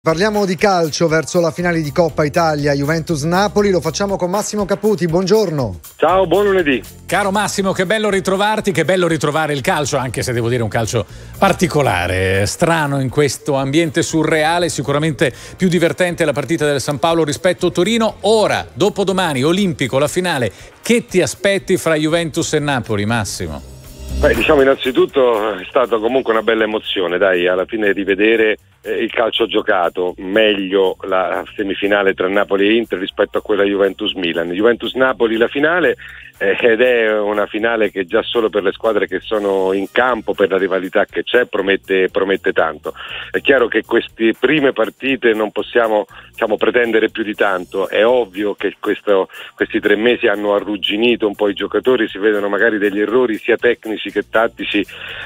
Parliamo di calcio verso la finale di Coppa Italia Juventus-Napoli, lo facciamo con Massimo Caputi, buongiorno. Ciao, buon lunedì. Caro Massimo, che bello ritrovarti, che bello ritrovare il calcio, anche se devo dire un calcio particolare, strano in questo ambiente surreale, sicuramente più divertente la partita del San Paolo rispetto a Torino. Ora, dopodomani, Olimpico, la finale, che ti aspetti fra Juventus e Napoli, Massimo? Beh, diciamo innanzitutto è stata comunque una bella emozione, dai, alla fine rivedere eh, il calcio giocato, meglio la semifinale tra Napoli e Inter rispetto a quella Juventus-Milan. Juventus-Napoli la finale eh, ed è una finale che già solo per le squadre che sono in campo, per la rivalità che c'è, promette, promette tanto. È chiaro che queste prime partite non possiamo diciamo, pretendere più di tanto, è ovvio che questo, questi tre mesi hanno arrugginito un po' i giocatori, si vedono magari degli errori sia tecnici che tattici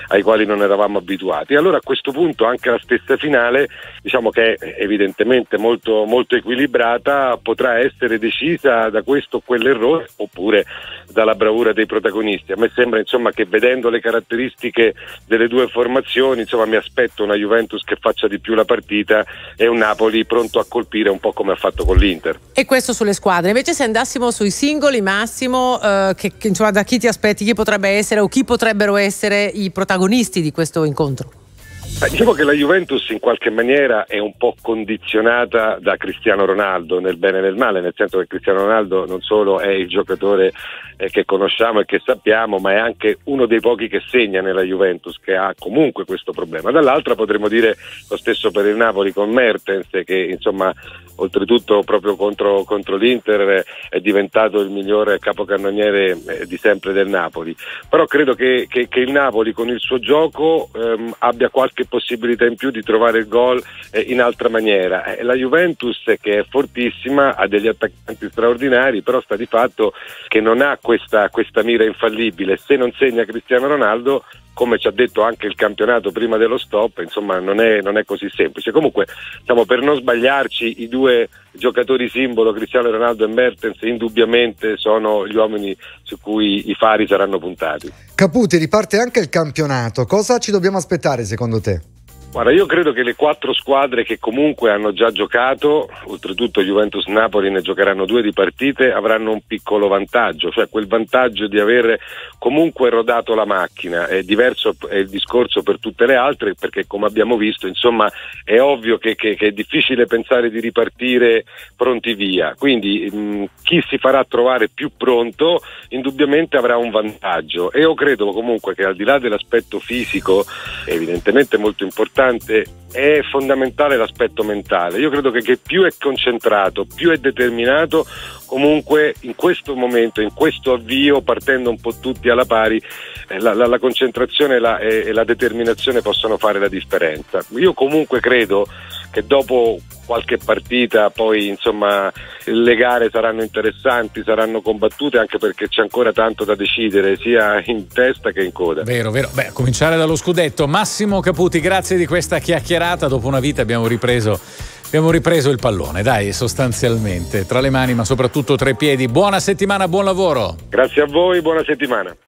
ai quali non eravamo abituati. Allora a questo punto anche la stessa finale, diciamo che è evidentemente molto, molto equilibrata, potrà essere decisa da questo o quell'errore oppure dalla bravura dei protagonisti. A me sembra insomma, che vedendo le caratteristiche delle due formazioni insomma, mi aspetto una Juventus che faccia di più la partita e un Napoli pronto a colpire un po' come ha fatto con l'Inter. E questo sulle squadre. Invece se andassimo sui singoli, Massimo, eh, che, che, insomma, da chi ti aspetti, chi potrebbe essere o chi potrebbero essere i protagonisti di questo incontro? Diciamo che la Juventus in qualche maniera è un po' condizionata da Cristiano Ronaldo nel bene e nel male, nel senso che Cristiano Ronaldo non solo è il giocatore eh, che conosciamo e che sappiamo, ma è anche uno dei pochi che segna nella Juventus, che ha comunque questo problema. Dall'altra potremmo dire lo stesso per il Napoli con Mertens, che insomma oltretutto proprio contro, contro l'Inter è diventato il migliore capocannoniere eh, di sempre del Napoli. Però credo che, che, che il Napoli con il suo gioco ehm, abbia qualche possibilità in più di trovare il gol eh, in altra maniera. Eh, la Juventus che è fortissima ha degli attaccanti straordinari, però sta di fatto che non ha questa, questa mira infallibile. Se non segna Cristiano Ronaldo come ci ha detto anche il campionato prima dello stop, insomma non è, non è così semplice. Comunque, diciamo, per non sbagliarci, i due giocatori simbolo, Cristiano Ronaldo e Mertens, indubbiamente sono gli uomini su cui i fari saranno puntati. Caputi, riparte anche il campionato. Cosa ci dobbiamo aspettare secondo te? Guarda, io credo che le quattro squadre che comunque hanno già giocato, oltretutto Juventus Napoli ne giocheranno due di partite, avranno un piccolo vantaggio, cioè quel vantaggio di aver comunque rodato la macchina. È diverso è il discorso per tutte le altre perché come abbiamo visto, insomma, è ovvio che, che, che è difficile pensare di ripartire pronti via. Quindi mh, chi si farà trovare più pronto indubbiamente avrà un vantaggio e io credo comunque che al di là dell'aspetto fisico, evidentemente molto importante, importante è fondamentale l'aspetto mentale. Io credo che, che più è concentrato, più è determinato, comunque in questo momento, in questo avvio, partendo un po' tutti alla pari, eh, la, la, la, concentrazione e la, e, la determinazione possono fare la differenza. Io comunque credo che dopo qualche partita poi insomma le gare saranno interessanti, saranno combattute anche perché c'è ancora tanto da decidere sia in testa che in coda. Vero, vero. Beh, a cominciare dallo scudetto. Massimo Caputi, grazie di questa chiacchierata. Dopo una vita abbiamo ripreso abbiamo ripreso il pallone, dai, sostanzialmente, tra le mani ma soprattutto tra i piedi. Buona settimana, buon lavoro. Grazie a voi, buona settimana.